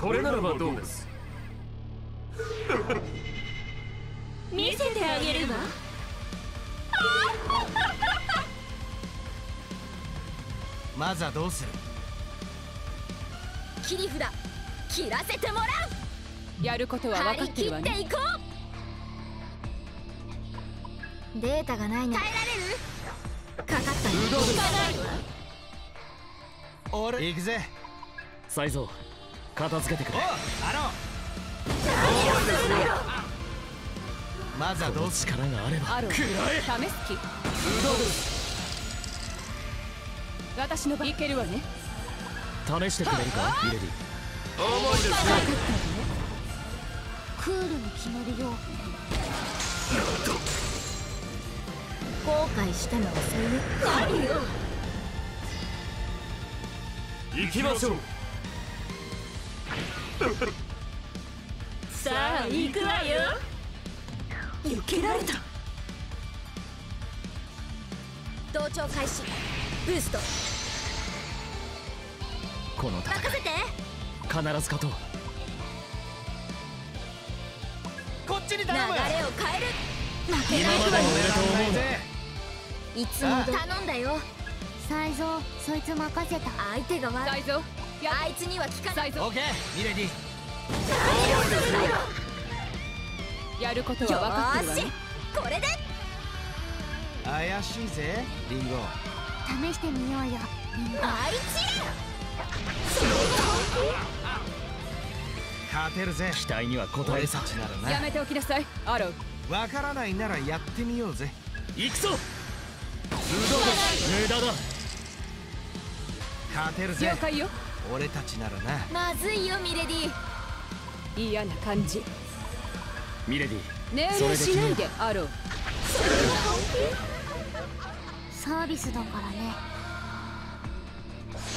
これならばどうです？見せてあげるわ。まずはどうする？切り札切らせてもらやることうは分か張り切ってるわねいこう。データがないね耐えられる？かかったね効かないわ。俺行くぜ。才蔵片付けてくおうれあの。まずはどう力があれば。アロー食らえ試す気。私の場いけるわね。試してくれるかミレディ。重いですね。クールに決めるよ後悔しても遅いよ何よ。行きましょうさあ行くわよ。避けられた。同調開始。ブースト。この戦い。任せて。必ず勝とう。こっちに流れを頼む変える。負け今ないまでの俺と思うな。い。つもど頼んだよ。才蔵そいつ任せた。相手が悪い。才蔵やあいつには効かないオッケーミレディやることよは分かってるわーしねこれで。怪しいぜリンゴ。試してみようよあいつ勝てるぜ。期待には応えさ。たちならな。やめておきなさい。アロー。わからないならやってみようぜ。行くぞ。無駄だ。勝てるぜ了解よ俺たちならな。まずいよミレディ。嫌な感じ。ミレディ命令しないでアローサービスだからね。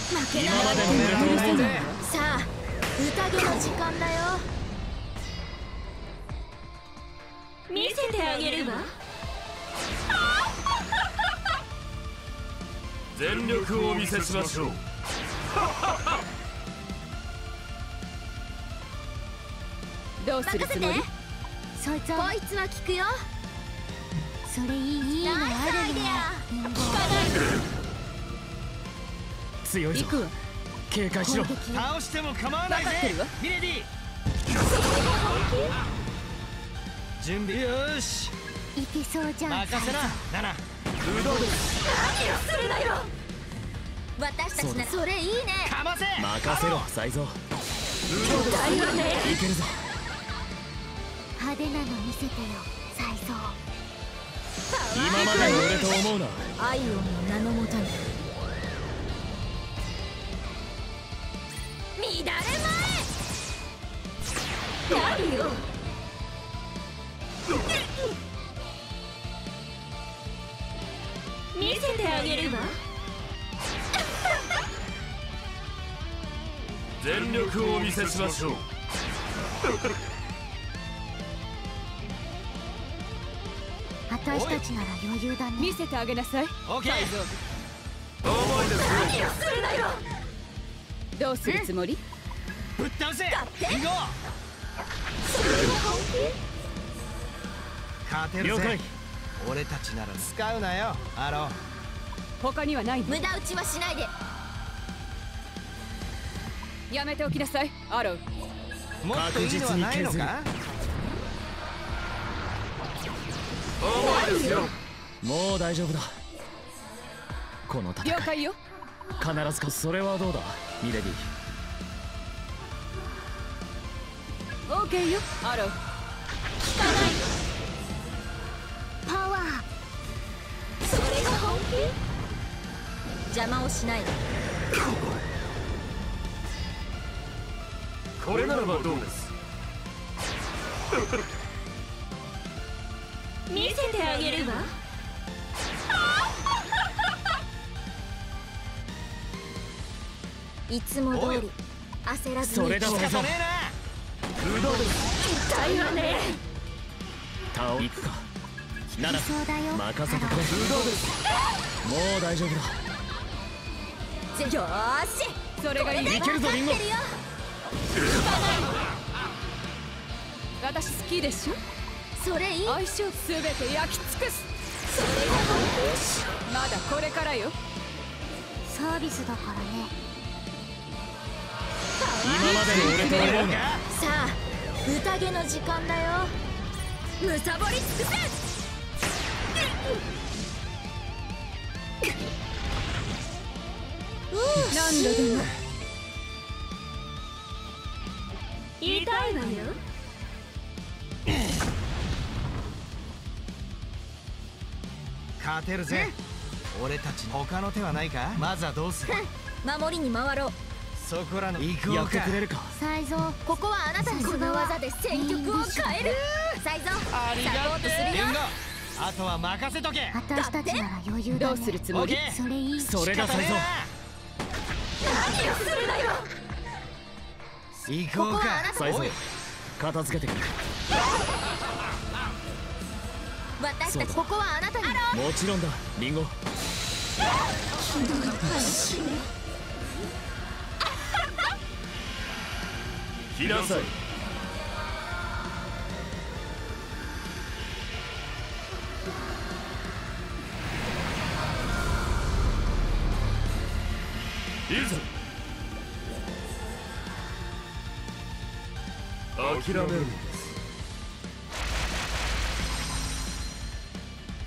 負け今ないまでの俺と思うなさあ宴の時間だよ。見せてあげるわ。全力をお見せしましょうどうする任せて。つもりそいつはこいつは聞くよ。それいいいいのあるね聞かない強いぞ行くわ。警戒しろ。倒しても構わないぜ。分かってるわ。ミレディ。準備。よーし。いけそうじゃん。任せなナナ。何をするのよ私たちならそれいいね。かませ。任せろ才蔵。だよね。いけるぞ。派手なの見せてよ才蔵。今までの俺と思うな。アイオンの名のもとに。乱れ前。何よ。見せてあげるわ全力をお見せしましょう。私たちなら余裕だね。見せてあげなさい。オッケー重いですね何をするのよどうするつもり？ぶっ倒せ。リンゴ勝てるぜ。了解。俺たちなら使うなよアロー。他にはないの？無駄打ちはしないでやめておきなさい。アローもっといいのはないのか重いですよ。もう大丈夫だ。この戦い。了解よ。必ずかそれはどうだ？ミレディ。オーケーよ。アローパワー。それが本気？邪魔をしないでこれならばどうです？見せてあげるわ。いつも通り焦らずに。それだ才蔵仕方ね不動です痛いわね。タオ行くか任せてくれ。もう大丈夫だ。ぜよーしそれがいいいけるぞリンゴ私好きでしょ？それいい。相性すべて焼き尽くす。それが本気よしまだこれからよ。サービスだからね。今までの俺とやろうがさあ宴の時間だよ。むさぼり尽くせ！何度でも言いたいわよ。勝てるぜ。俺たち他の手はないか？まずはどうする？守りに回ろう。そこらの行こうか。やってくれるか？才蔵ここはあなたにこの技で戦局を変える。才蔵ありサポがとう。ートするあとは任せとけ。私たちなら余裕だねどうするつもり？それいいそれが才蔵何をするのよ行こうか。ここはあなた才蔵おい片付けてくれ私たちここはあなたに。もちろんだ。リンゴ。来なさい。いざ諦める。のです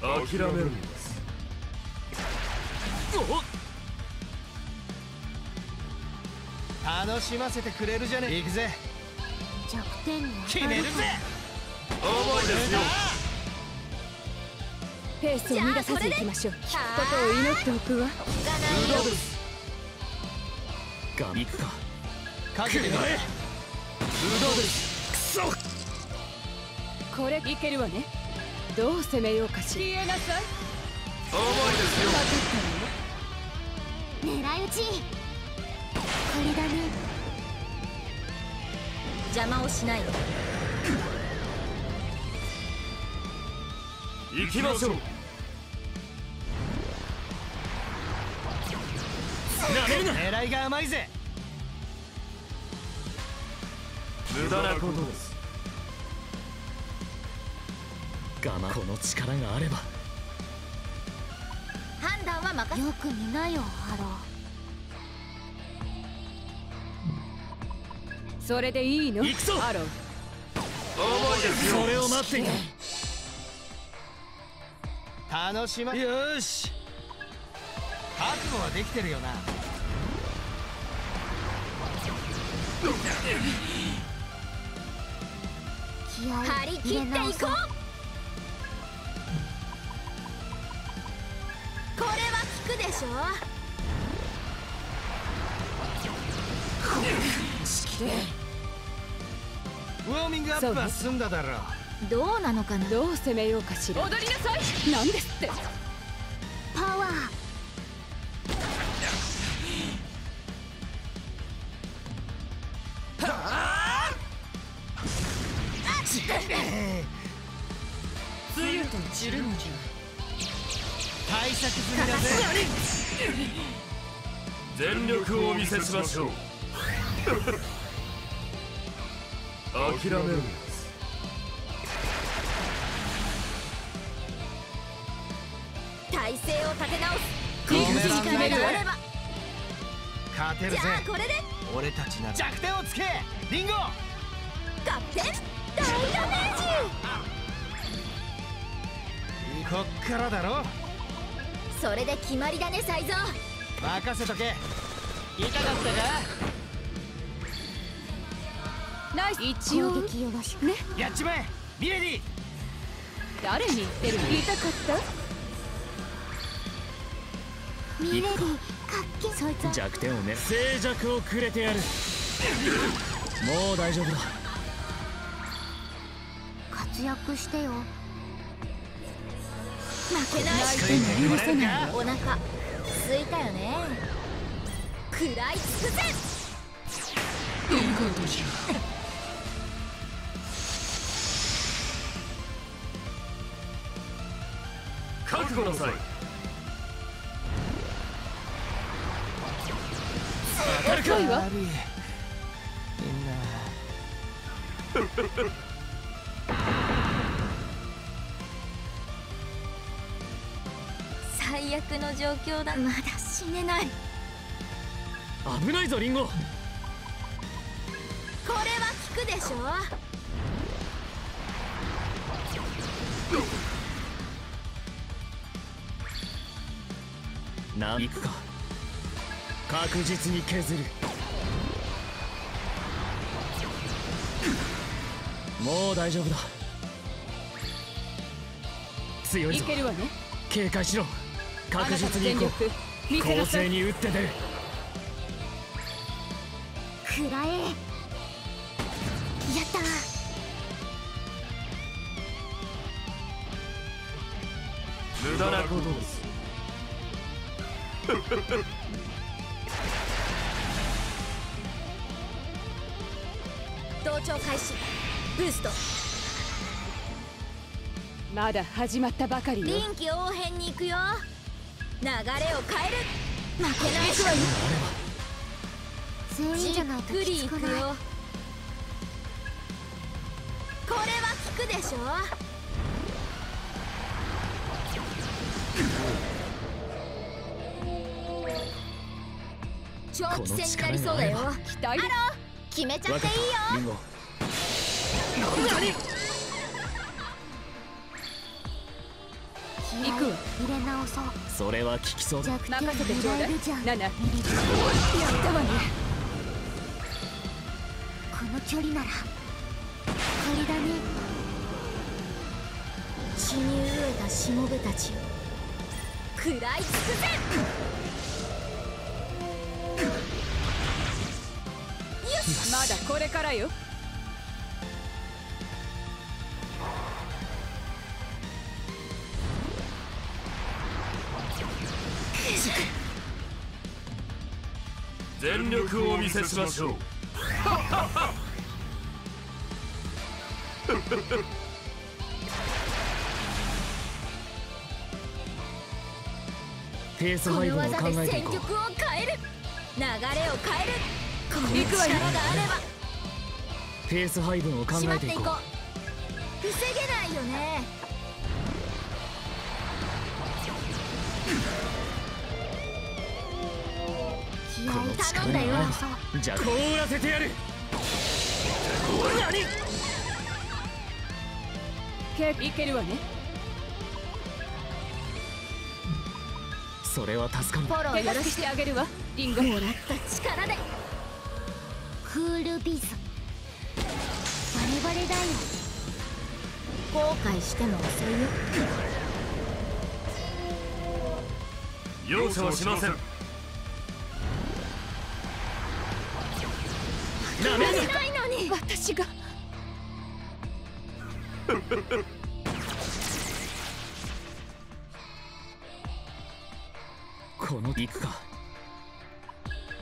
諦めるのです。楽しませてくれるじゃねえ。行くぜ。弱点に決めるぜ。重いですよ。ペースを乱さずいきましょう。聞くことを祈っておくわ。ガミクか。かけてくれこれいけるわね。どう攻めようかしら。消えなさい。重いですよ。狙い撃ち。これだね。邪魔をしないわ行きましょう。なめるな。狙いが甘いぜ。無駄なことですガマこの力があれば。判断は任せよく見なよハロそれでいいの？行くぞ。アロー。重いですよ。それを待っていた。楽しまよし。覚悟はできてるよな。気合張りい切っていこうしょウォーミングアップは済んだだろう。どうなのかな。どう攻めようかしら。踊りなさい。なんですってせしましょう。諦める体勢を立て直す。ごめん力があれば勝てるぜ。じゃあこれで。俺たちなら。弱点をつけ。リンゴ。合点大ダメージ。こっからだろ。それで決まりだね才蔵任せとけ痛かったかナイス。一応。攻撃よろしく。ね。やっちまえ。ミレディ。誰に言ってるの？言いた？かったミレディかっけそいつは。弱点をね。静寂をくれてやる。もう大丈夫だ。活躍してよ。負けない。許せないお腹。空いたよね食らい尽くせ覚悟なさい遅いわ悪い 最悪の状況だ。まだ死ねない危ないぞリンゴ。これは効くでしょ？な行くか。確実に削る。もう大丈夫だ。強いぞ。いけるわね。警戒しろ。確実に全行こう。せなさい。公正に打って出るくらえやった。無駄なことを同調開始。ブースト。まだ始まったばかりよ。臨機応変に行くよ。流れを変える。負けないし全員じじゃないときつく。ないこれは効く。でしょ長期戦になりそうだよ期待決めちゃっっていいよたリンゴ行く。わ入れ直そうそれは効きそうだ任せてちょうだい狙えるじゃんナナやったわね距離なら仮だね血に飢えたしもべたちよ食らい尽くせまだこれからよ。全力をお見せしましょう。ペースこ配分をの技で考えていこ戦局を変える流れを変えるこの行くわよ力があればうペース配分を考えていこう防げないよね気合いこの力頼んだよ。があればじゃあ凍らせてやるけいけるわね。それは助かる。フォローよろししてあげるわリンゴ。くもらった力で。クールビズ。バレバレだよ。後悔しても遅いよ。容赦はしません。なめないのに。私がこの行くか。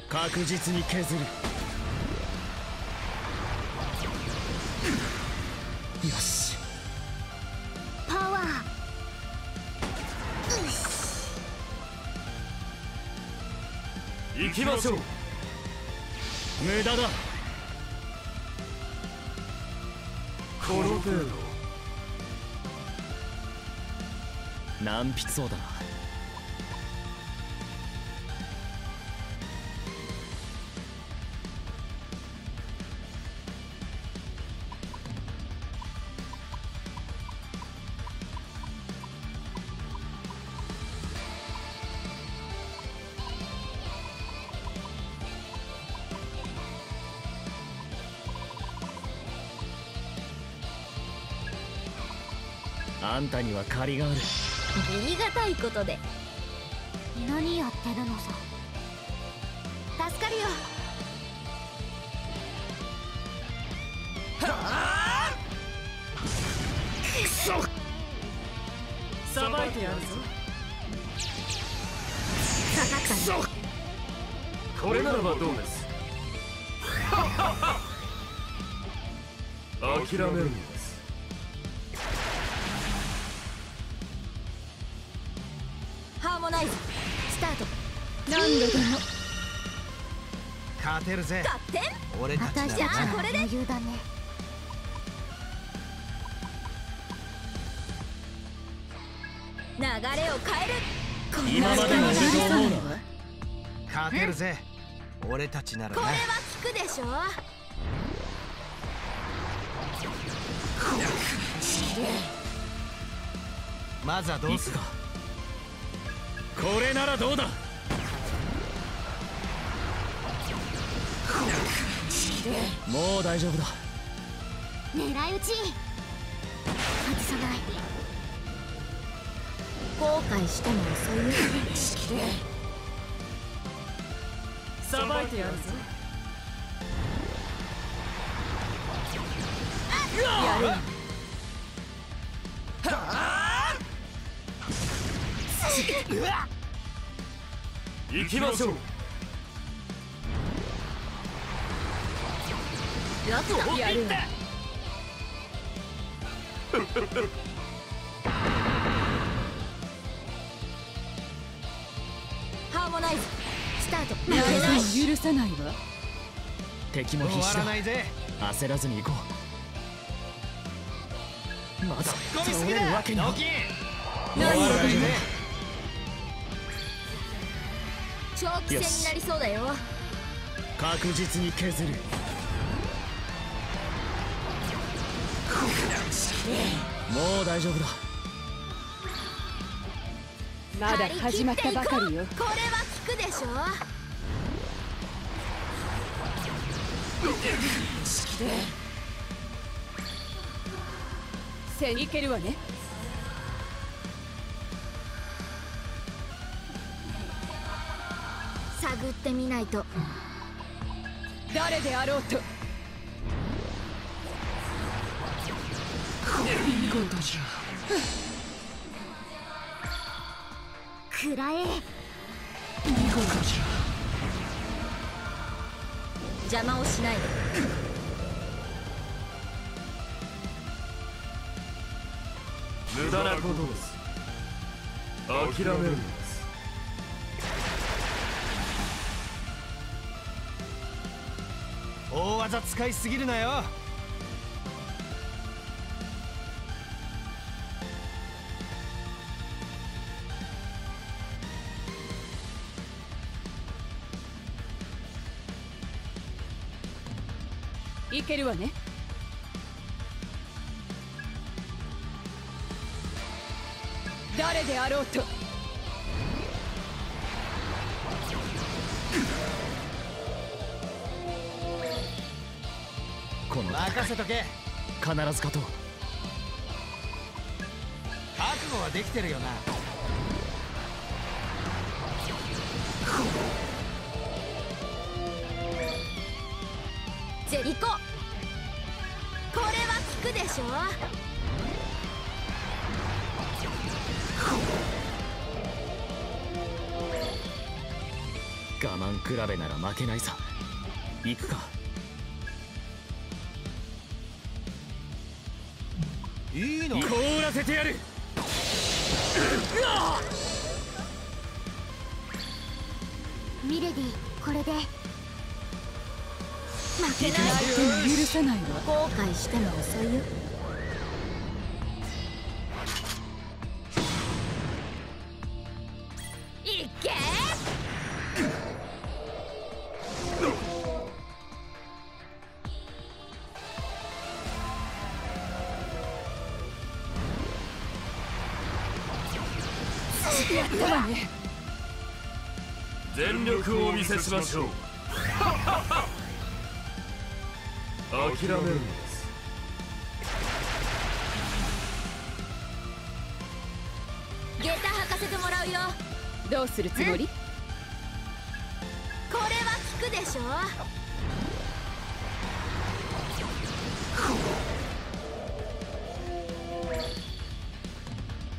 確実に削る。よし。パワー。行きましょう。無駄だ。この程度難筆そうだな。あんたには借りがある。言い難いことで。何やってるのさ。助かるよ。さばいてやるぞ。かかったねこれならばどうです？諦める何度で勝てるぜ。勝て俺たちな。らこれで？余裕だね。れを変える。今までの俺たちこれはくでしょ？まずはどうする？これならどうだ？もう大丈夫だ。狙い撃ち。外さない。後悔しても遅いよ。さばいてやるぞ。やる。行きましょうやるハーモナイズスタート負やけない許さないわ敵も必死だ。らぜ焦らずに行こう。まだ。倒れるわだ。けにはドキン終わらないぜ長期戦になりそう。だ。よ確実に削るもう大丈夫だ。まだ始まったばかりよ。これは効くで。しょせいけるわね探ってみないと誰で。あろうとくらえ邪魔をしない。で無駄なことです。諦めるんです。大技使いすぎるなよいけるわね。誰であろうと。この任せとけ。必ず勝とう。覚悟はできてるよな。ジェリコくでしょ？我慢比べなら負けないさ。行くか。いいの？凍らせてやる。ミレディこれで負けない。許さないわ。後悔しても遅いよ。いけ！やったわね。全力をお見せしましょう諦める。んです下駄履かせてもらうよ。どうするつもり？これは効くでしょ？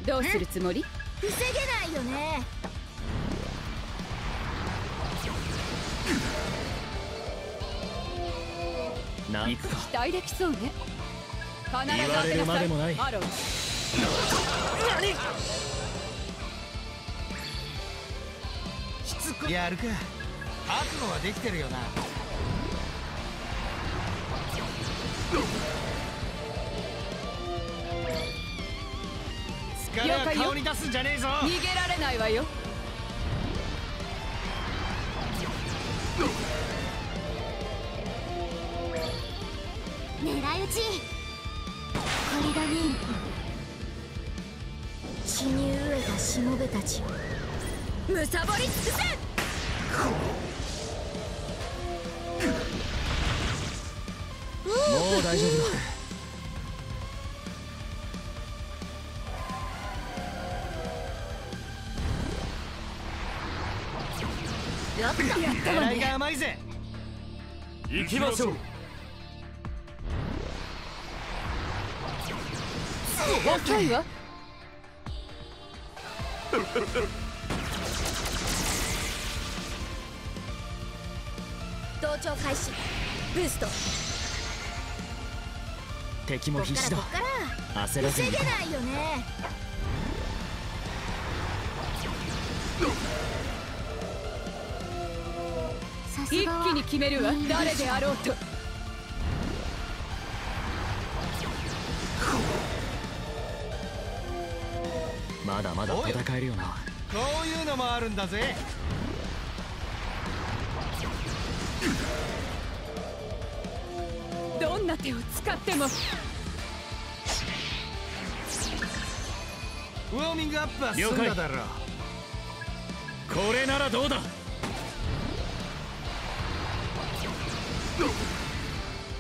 どうするつもり？防げないよね行くか。期待できそうね。必ず言われるまでもない。当てなさアローしつこやるか覚悟はできてるよな。疲れは顔に出すんじゃねえぞ。逃げられないわよ狙い撃ちこれだね血に飢えたしもべたち。よむさぼり尽くせもう大丈夫。だやった狙いが甘いぜ。行きましょう若いわ。同調開始。ブースト。敵も必死だ。からこっから。焦らずに。防げないよね。一気に決めるわ。誰であろうとまだまだ戦えるよな。こういうのもあるんだぜ。どんな手を使っても。ウォーミングアップは済んだだろこれならどうだ？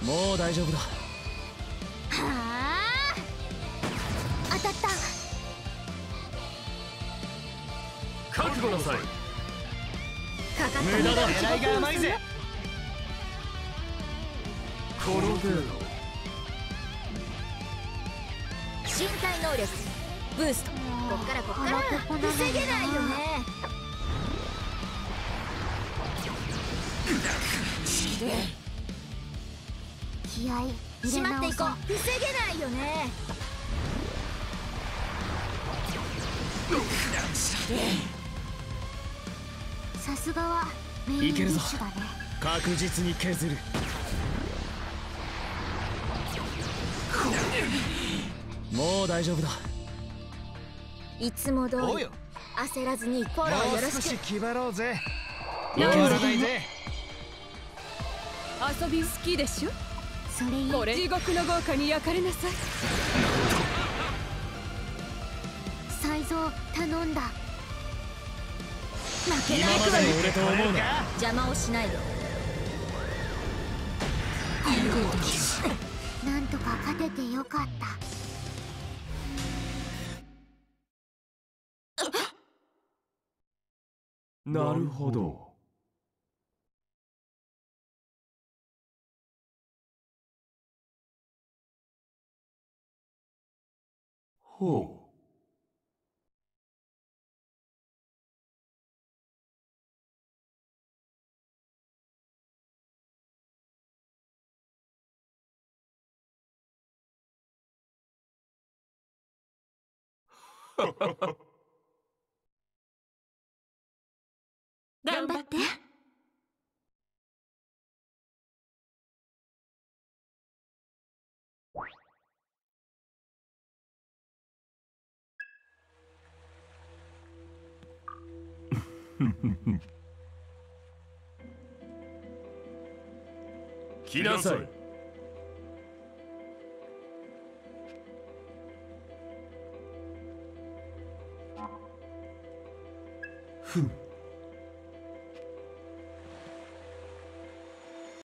もう大丈夫だ覚悟なさい。無駄だ。狙いが甘いぜ。この程度。身体能力。ブースト。こっからこっから。防げないよね。気合い入しまっていこう。防げないよねさすがはメインディッいけるぞ。シュだね確実に削る。もう大丈夫だ。いつも通り焦らずにフォローよろしく。し気張ろうぜ。いけるぞ終わらないぜ遊び好きでしょ？それいいこれ。地獄の豪華に焼かれなさい。才蔵頼んだ負け今ないくわよまでの俺と思うな。邪魔をしないで。なんとか勝ててよかった。なるほど。ほう頑張って。来なさい。うん